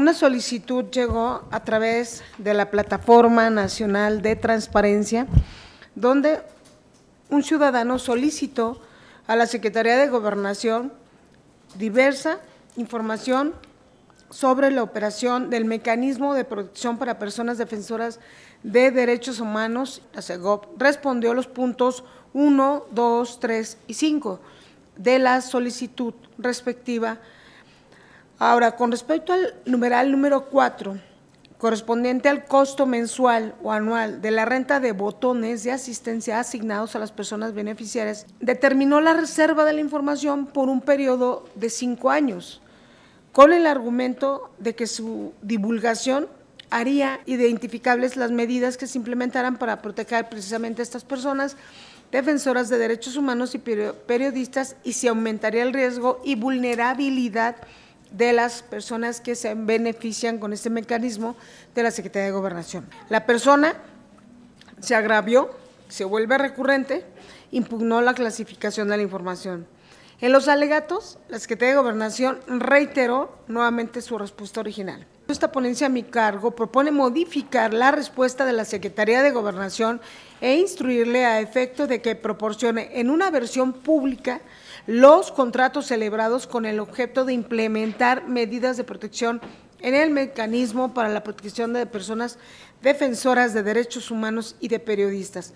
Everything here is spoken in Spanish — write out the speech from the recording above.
una solicitud llegó a través de la Plataforma Nacional de Transparencia, donde un ciudadano solicitó a la Secretaría de Gobernación diversa información sobre la operación del mecanismo de protección para personas defensoras de derechos humanos. La CEGOP respondió los puntos 1, 2, 3 y 5 de la solicitud respectiva. Ahora, con respecto al numeral número 4, correspondiente al costo mensual o anual de la renta de botones de asistencia asignados a las personas beneficiarias, determinó la reserva de la información por un periodo de cinco años, con el argumento de que su divulgación haría identificables las medidas que se implementarán para proteger precisamente a estas personas defensoras de derechos humanos y periodistas y se aumentaría el riesgo y vulnerabilidad de las personas que se benefician con este mecanismo de la Secretaría de Gobernación. La persona se agravió, se vuelve recurrente, impugnó la clasificación de la información. En los alegatos, la Secretaría de Gobernación reiteró nuevamente su respuesta original. Esta ponencia a mi cargo propone modificar la respuesta de la Secretaría de Gobernación e instruirle a efecto de que proporcione en una versión pública los contratos celebrados con el objeto de implementar medidas de protección en el mecanismo para la protección de personas defensoras de derechos humanos y de periodistas.